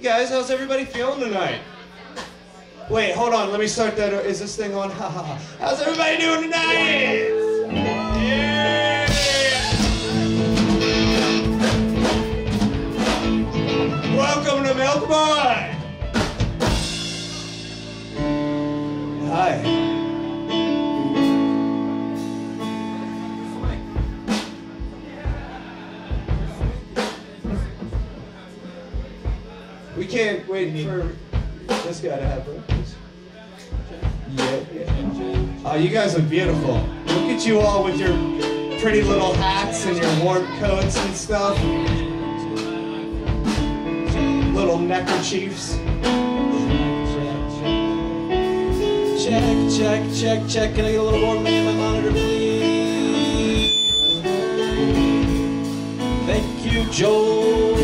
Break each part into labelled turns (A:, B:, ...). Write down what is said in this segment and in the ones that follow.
A: Hey guys, how's everybody feeling tonight? Wait, hold on. Let me start that. Is this thing on? How's everybody doing tonight? Can't wait for this guy to. Yeah, yeah. Oh, you guys are beautiful. Look at you all with your pretty little hats and your warm coats and stuff. Little neckerchiefs.
B: Check, check, check, check. Can I get a little more man on my monitor, please? Thank you, Joel.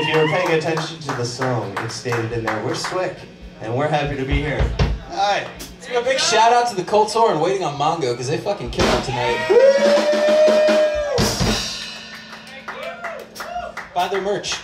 C: if you were paying attention to the song, it stated in there, we're Swwik, and we're happy to be here. All right,
A: let's give a big shout out to the Colts and waiting on Mongo, because they fucking killed him tonight. Buy their merch.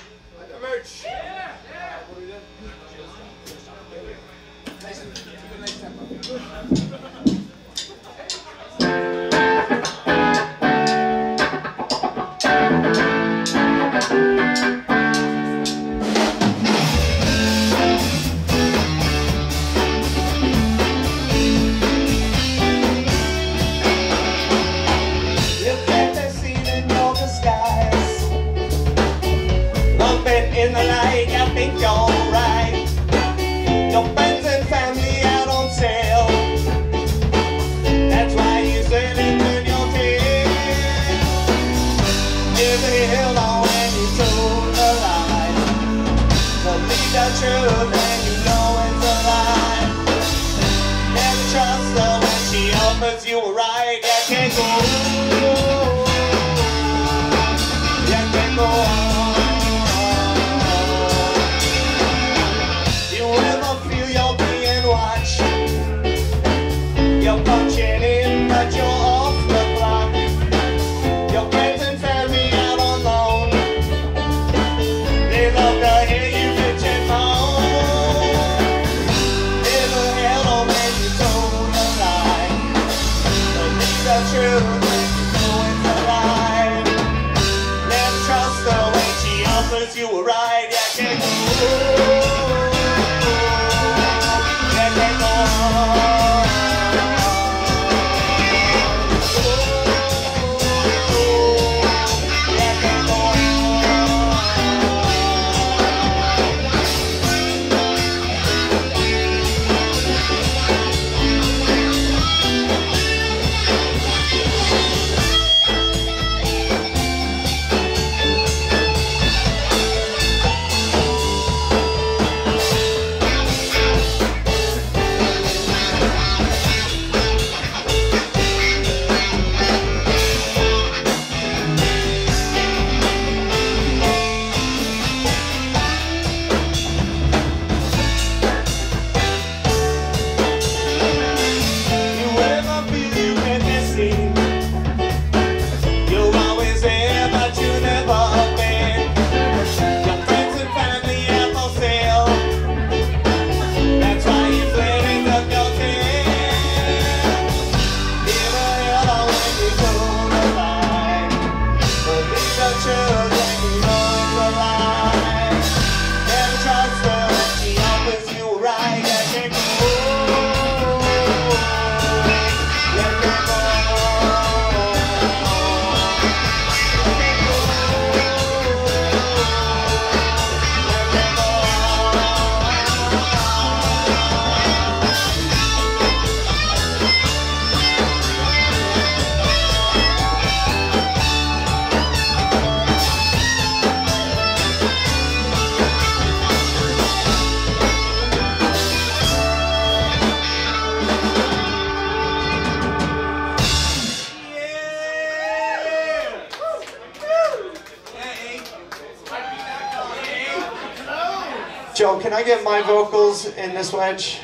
C: bass wedge,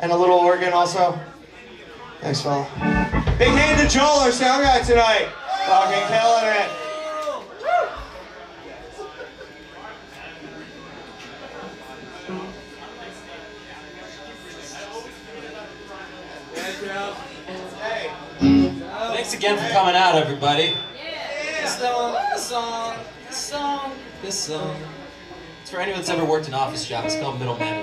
C: and a little organ also. Thanks, fella. Big hand to Joel, our sound guy tonight. Fucking killing it.
A: Thanks again for coming out, everybody. Yeah. This song, this song, this song, this song. It's for anyone that's ever worked an office job. It's called
C: Middleman.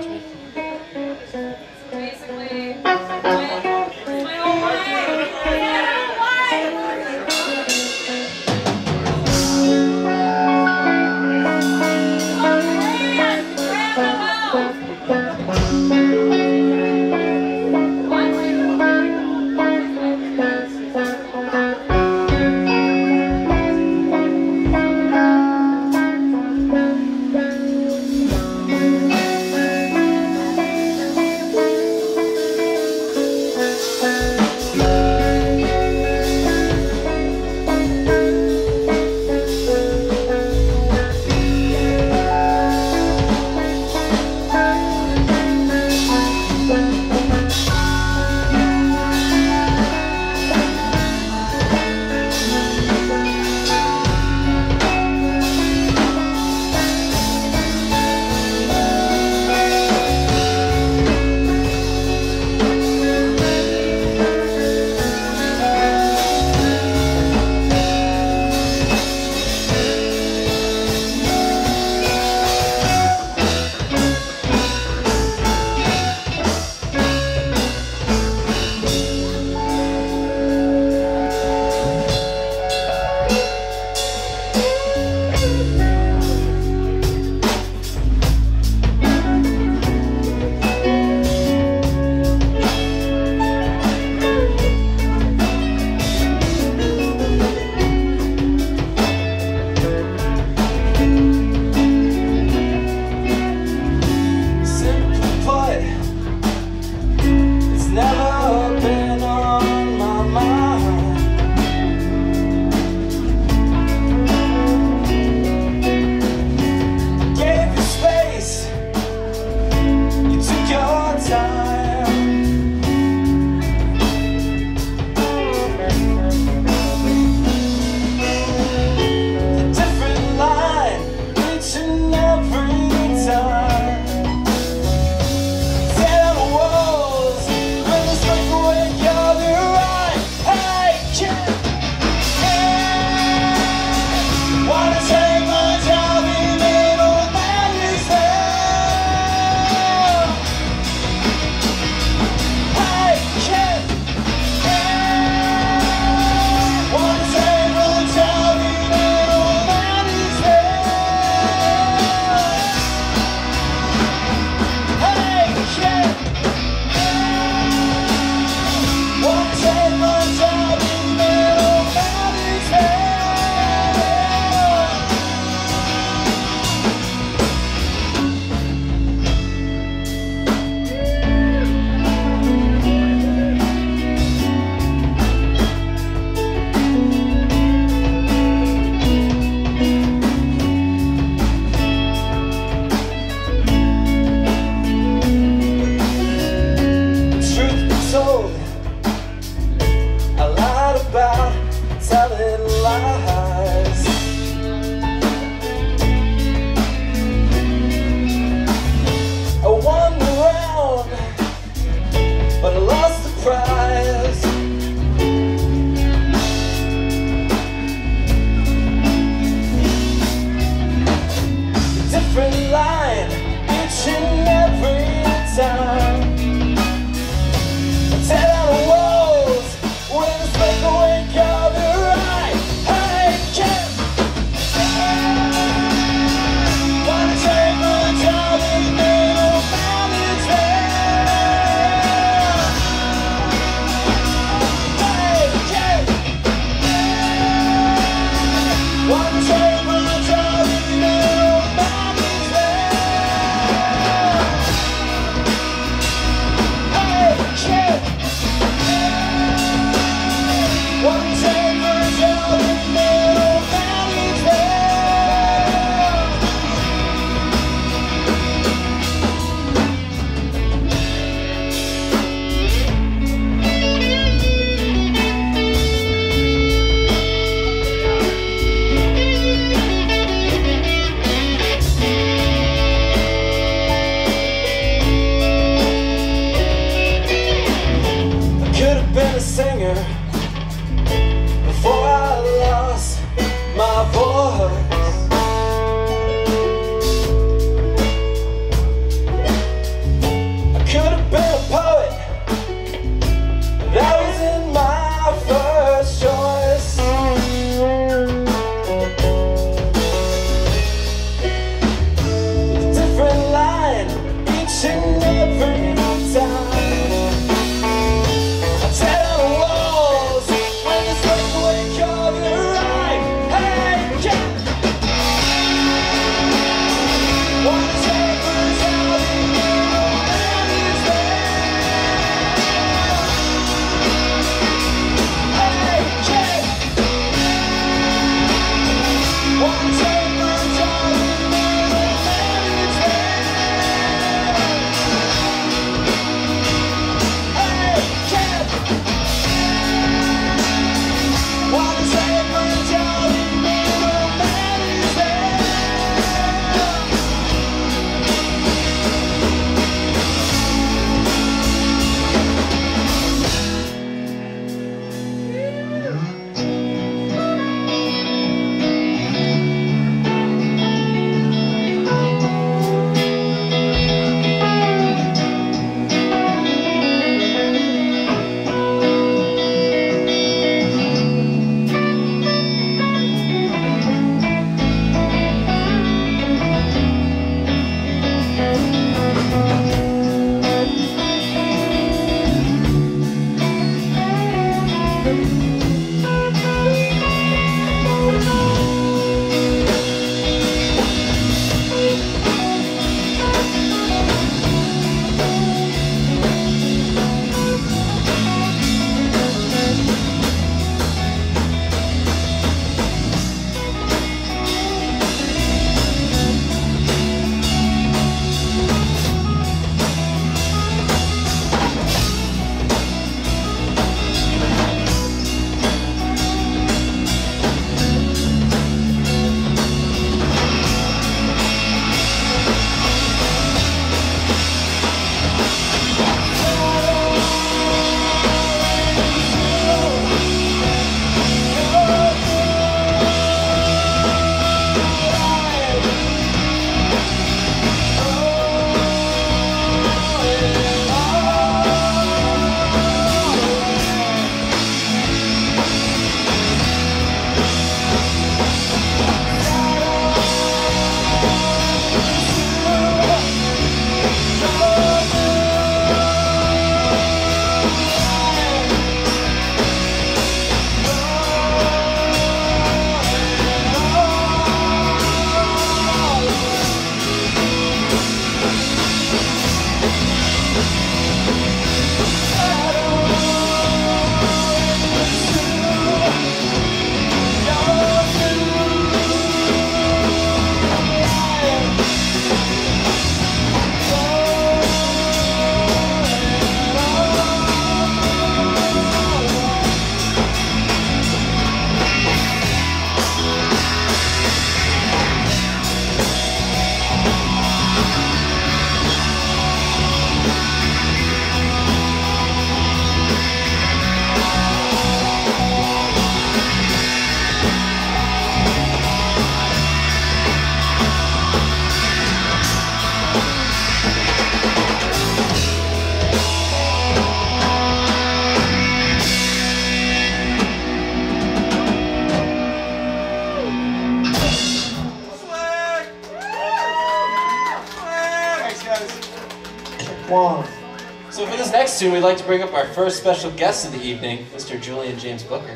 C: Like to bring up our first special guest of the evening, Mr. Julian James Booker.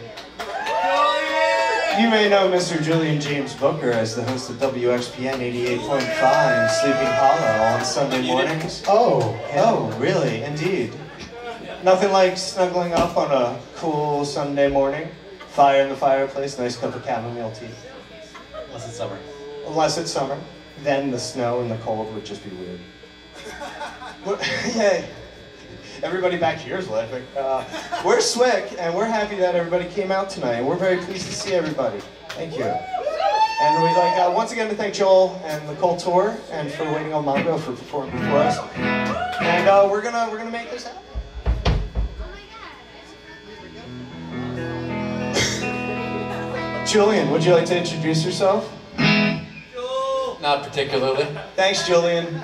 B: You may know Mr. Julian James Booker as the host of WXPN 88.5 Sleepy Hollow on Sunday mornings. Oh, oh, really? Indeed. Nothing like snuggling up on a cool Sunday morning, fire in the fireplace, nice cup of chamomile tea.
C: Unless it's summer.
B: Unless it's summer, then the snow and the cold would just be weird. What- yeah, everybody back here is laughing. Uh, we're Swwik, and we're happy that everybody came out tonight. We're very pleased to see everybody. Thank you. And we'd like uh, once again to thank Joel and the Cold Tour, and for waiting on Mongo for performing before us. And uh, we're gonna we're gonna make this happen. Julian, would you like to introduce yourself?
C: Not particularly.
B: Thanks, Julian.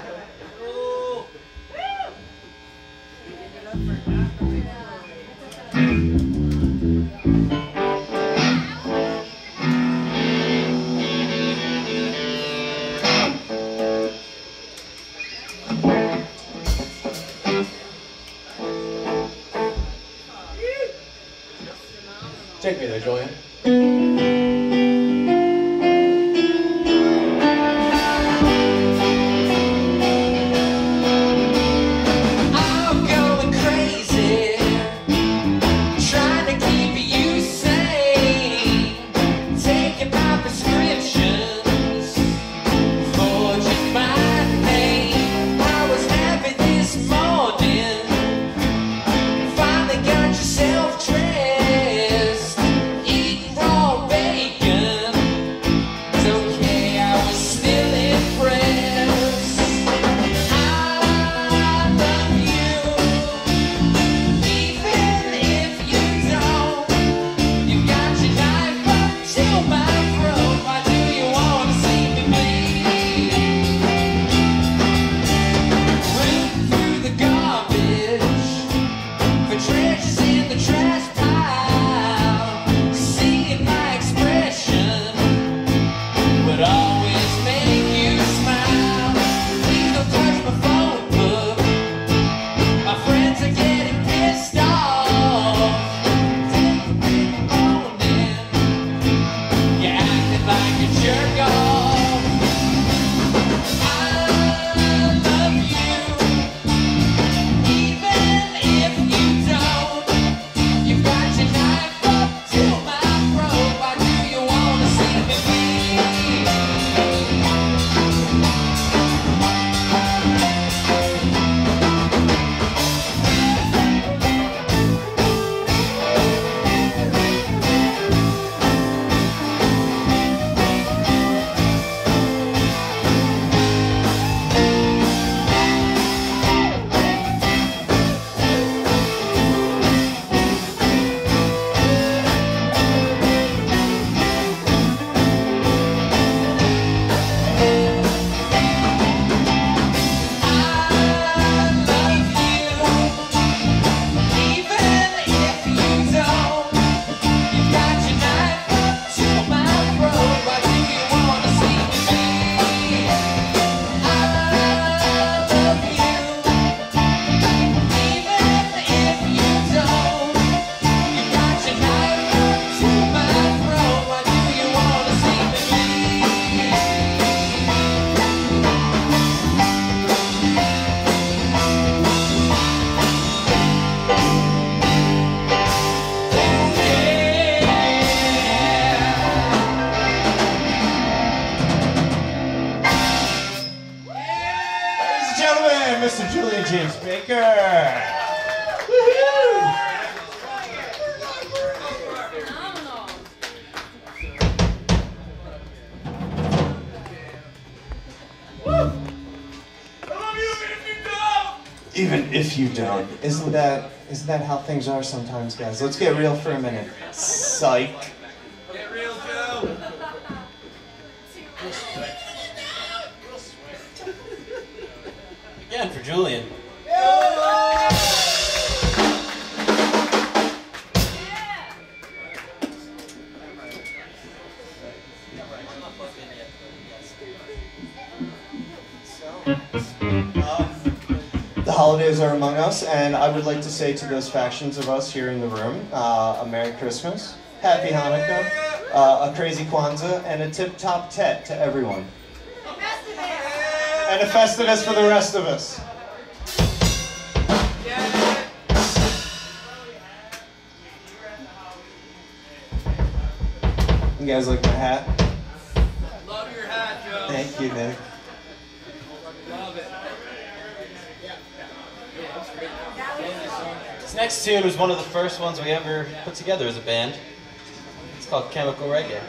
B: That how things are sometimes, guys? Let's get real for a minute. Psych.
A: Are among us, and I would like to say to those factions of us here in the room, uh, a Merry Christmas, Happy Hanukkah, uh, a Crazy Kwanzaa, and a Tip Top Tet to everyone. And a Festivus for the rest of us. You guys like my hat?
C: Love your hat, Joe.
A: Thank you, Nick.
B: Next tune was one of the first ones we ever put together as a band. It's called Chemical Reggae.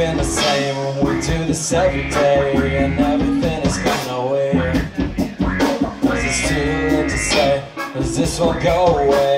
B: We've been the same when we do this every day, and everything is going our way. Cause it's too late to say, cause this won't go away.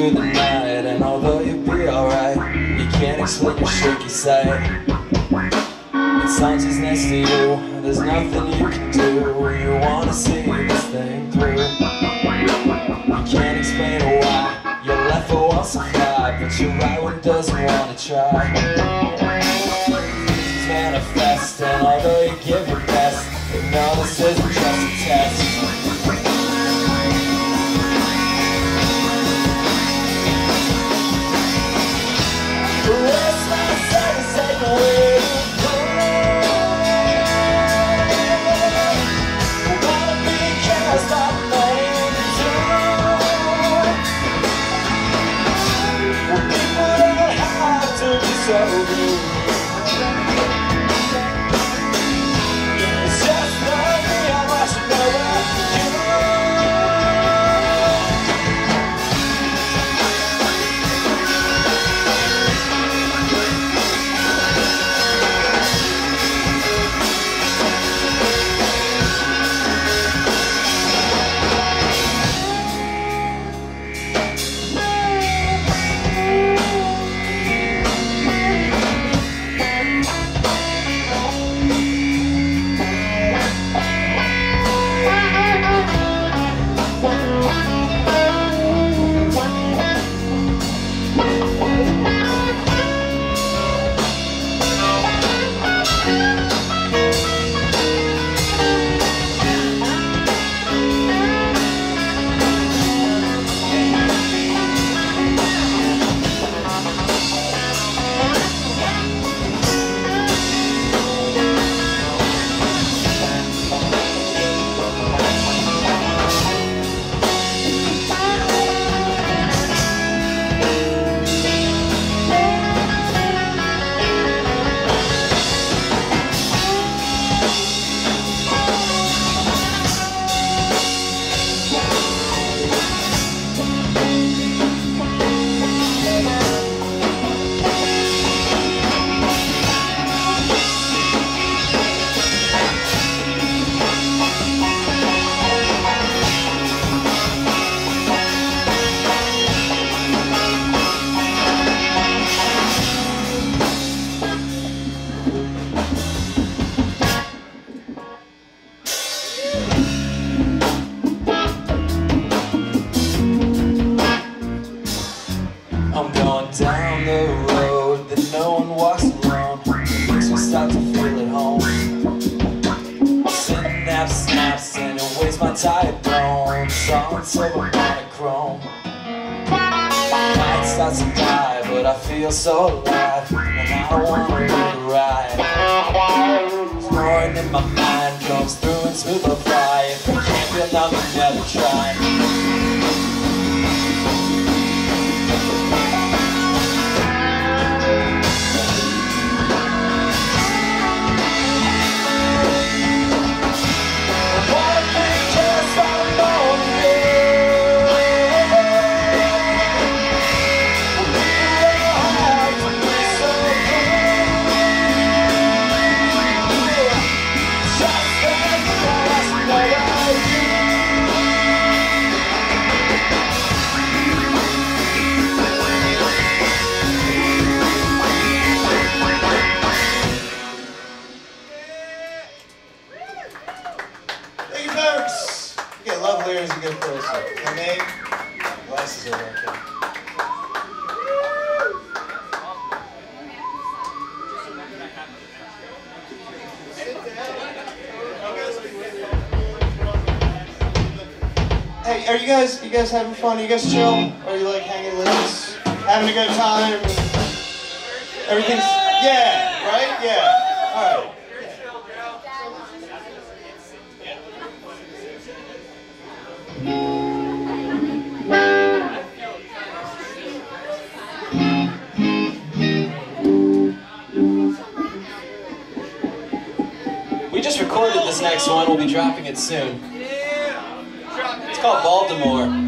B: Through the night, and although you'll be alright, you can't explain your shaky side. It sounds just next to you, there's nothing you can do. You wanna see this thing through. You can't explain why your left foot wants to fly, but your right one doesn't wanna try. Manifest, and although you give your best, you know this isn't just a test. You
A: guys having fun? You guys chill? Or are you like hanging loose? Having a good time? Everything's, yeah, right? Yeah, all right.
B: We just recorded this next one. We'll be dropping it soon. It's called Baltimore.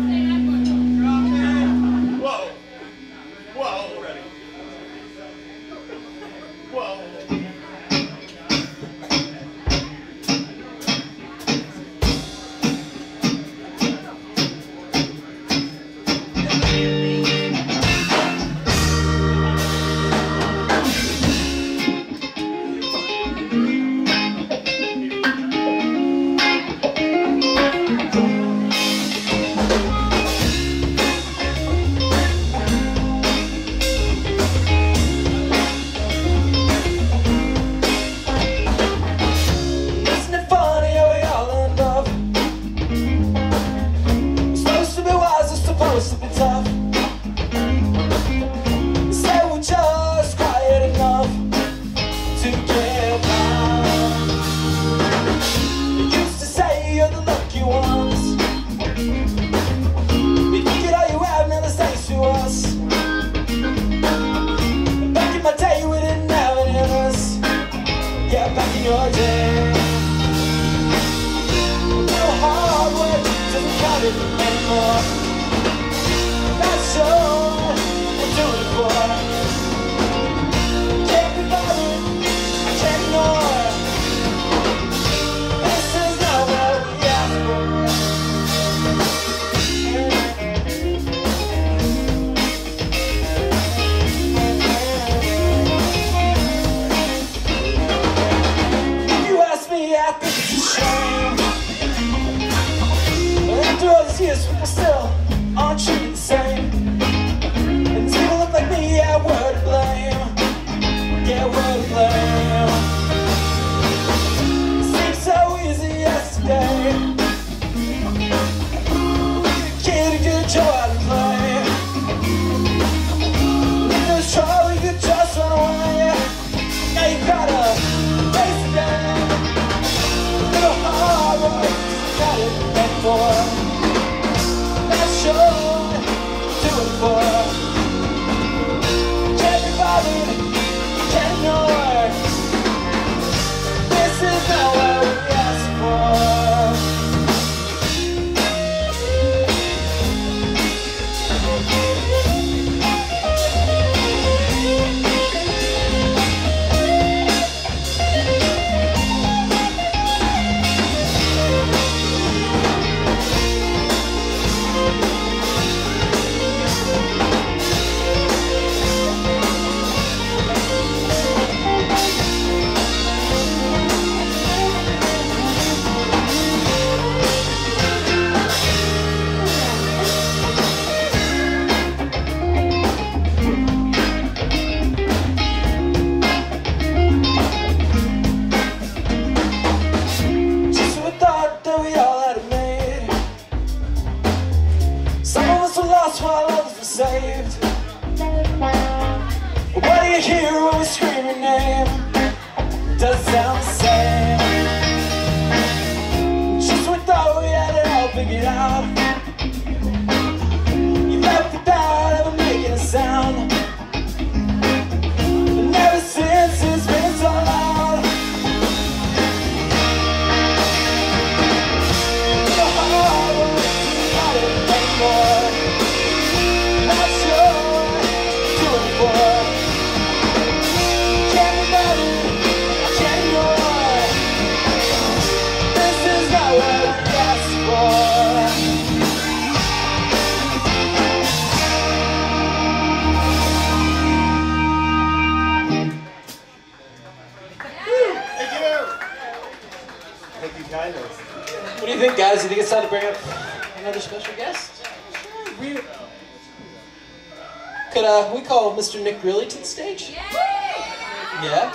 B: could uh, we call Mr. Nik Greeley to the stage? Yeah.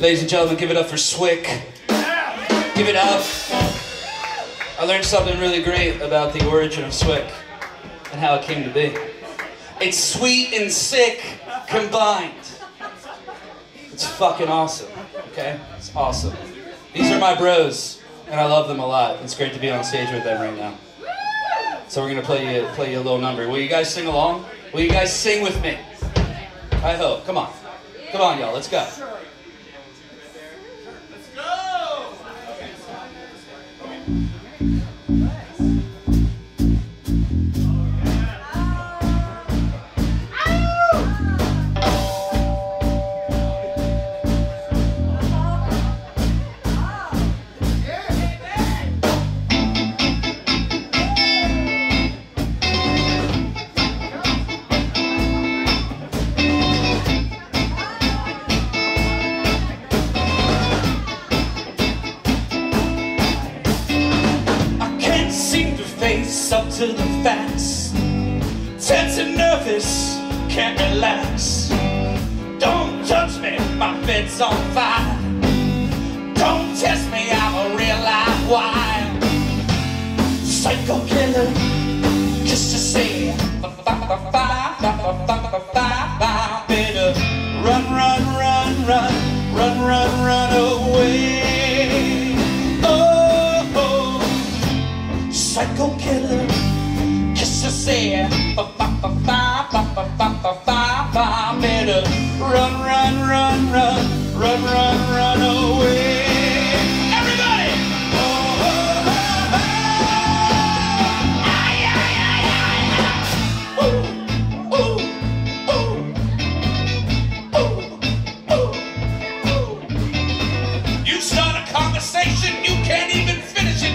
C: Ladies and gentlemen, give it up for Swwik. Give it up. I learned something really great about the origin of Swwik and how it came to be. It's sweet and sick combined. It's fucking awesome, okay? It's awesome. These are my bros, and I love them a lot. It's great to be on stage with them right now. So we're gonna play you, play you a little number. Will you guys sing along? Will you guys sing with me? I hope. Come on. Come on, y'all. Let's go. Let's go! I better run, run, run, run, run, run, run away. conversation, you can't even finish it.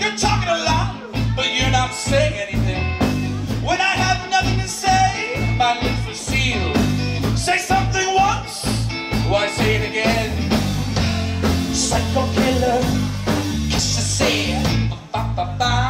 C: You're talking a lot, but you're not saying anything. say it again. Psycho killer, kiss the sea, ba ba ba.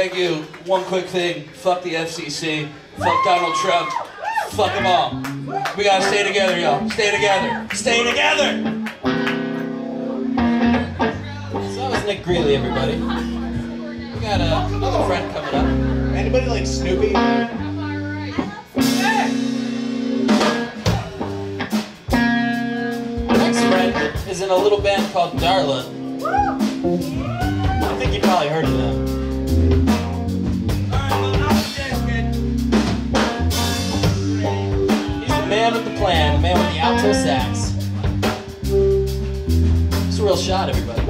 C: Thank you. One quick thing. Fuck the FCC. Fuck Donald Trump. Fuck them all. We gotta stay together, y'all. Stay together. Stay together.
B: So that was Nik Greeley, everybody. We got uh, another friend coming up.
A: Anybody like Snoopy?
B: Next friend is in a little band called Darla. I think you probably heard of them. Alto sax. It's a real shot, everybody.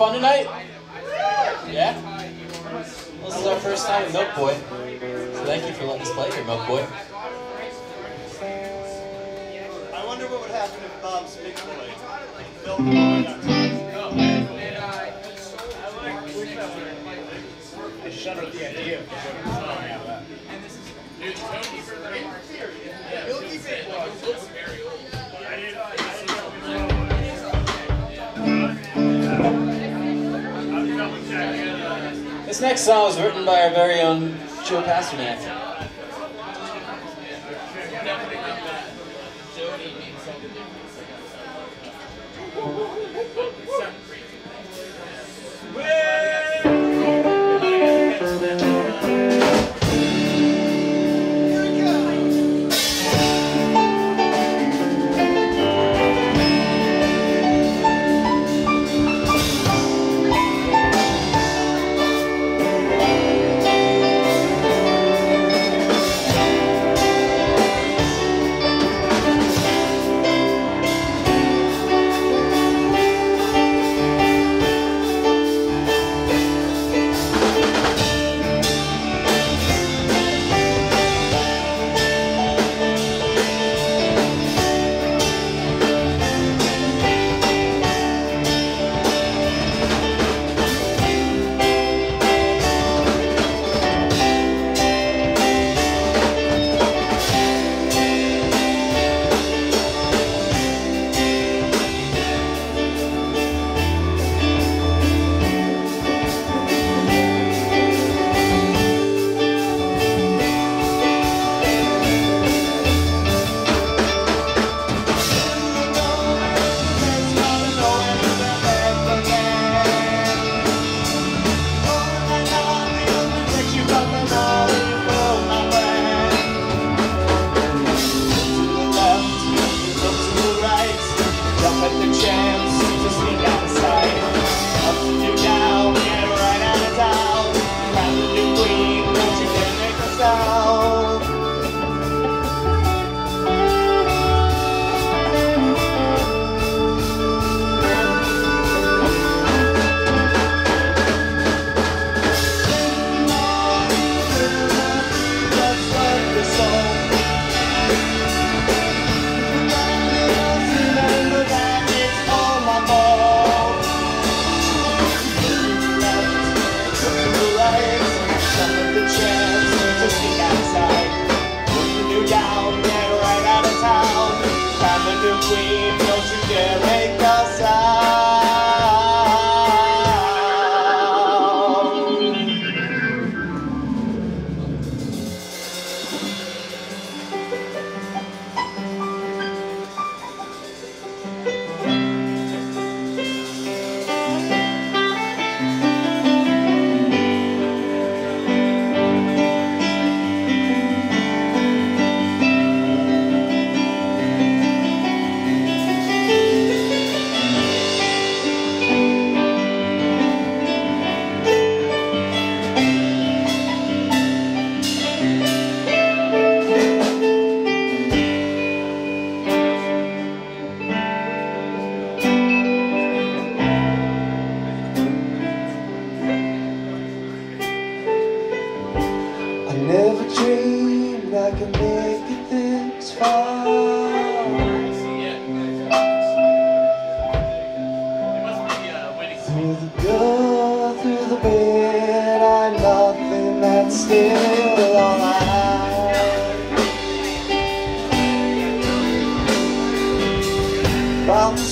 A: Fun tonight?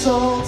D: Bound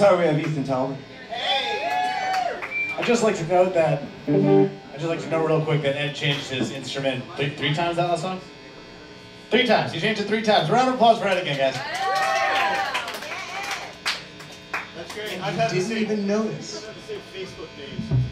B: That's we have
E: Ethan Tauber.
F: I'd just like to note that, I'd just like to note real quick that Ed changed his instrument three, three times that last song? Three times. He changed it three times. Round of applause for Ed again, guys.
A: That's great. I've had
E: didn't even notice.
A: Facebook names.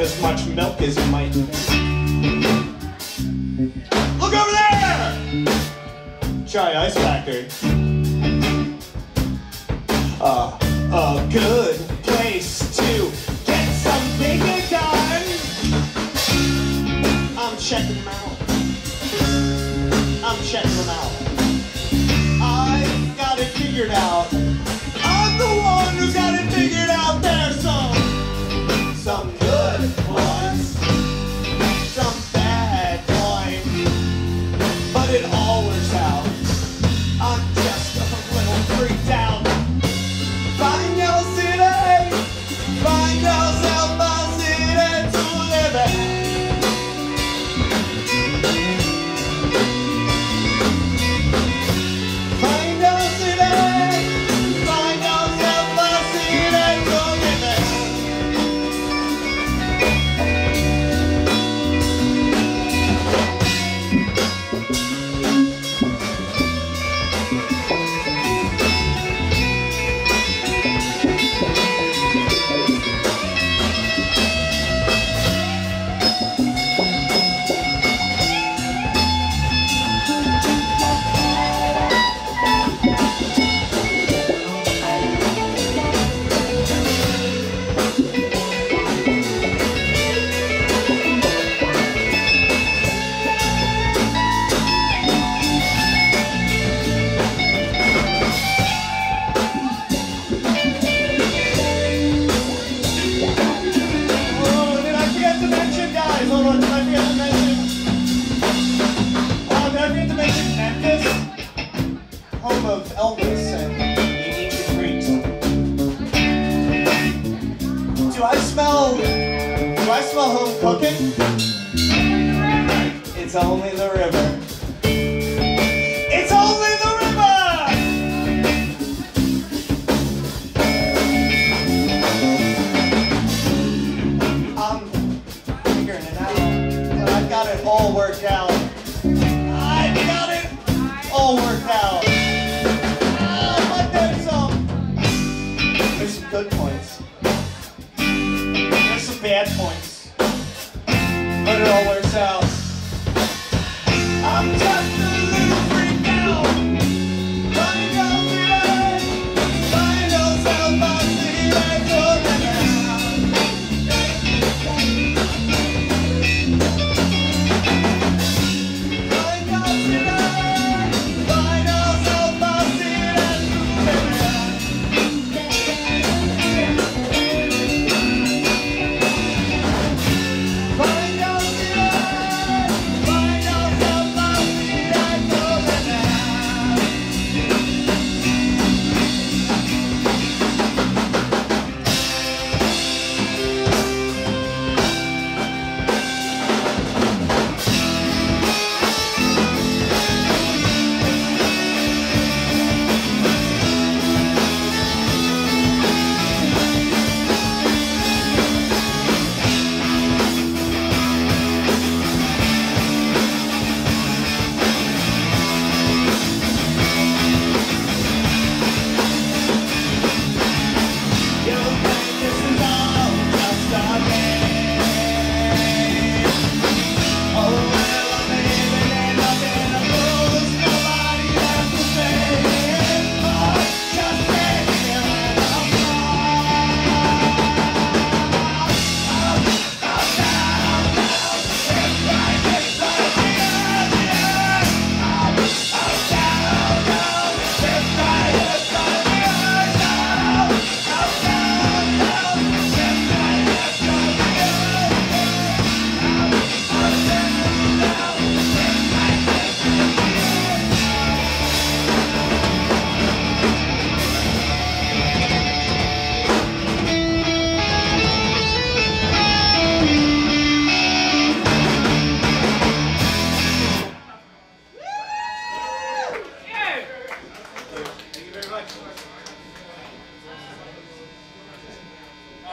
A: as much milk as you might. Look over there! Chai Ice Factory. Uh, a good place to get something done. I'm checking them out. I'm checking them out.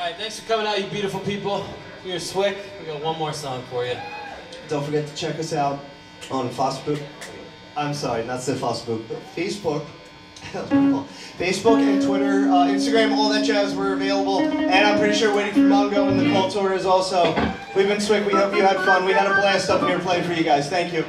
B: Right, thanks for coming out, you beautiful people. You're Swwik. We got one more song for you.
A: Don't forget to check us out on Facebook. I'm sorry, not the Facebook, Facebook. Facebook and Twitter, uh, Instagram, all that jazz. We're available, and I'm pretty sure waiting for Mongo and the Cold Tour is also. We've been Swwik. We hope you had fun. We had a blast up here playing for you guys. Thank you.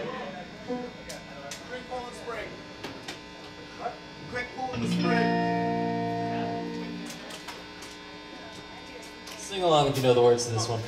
B: Along if you know the words to this one.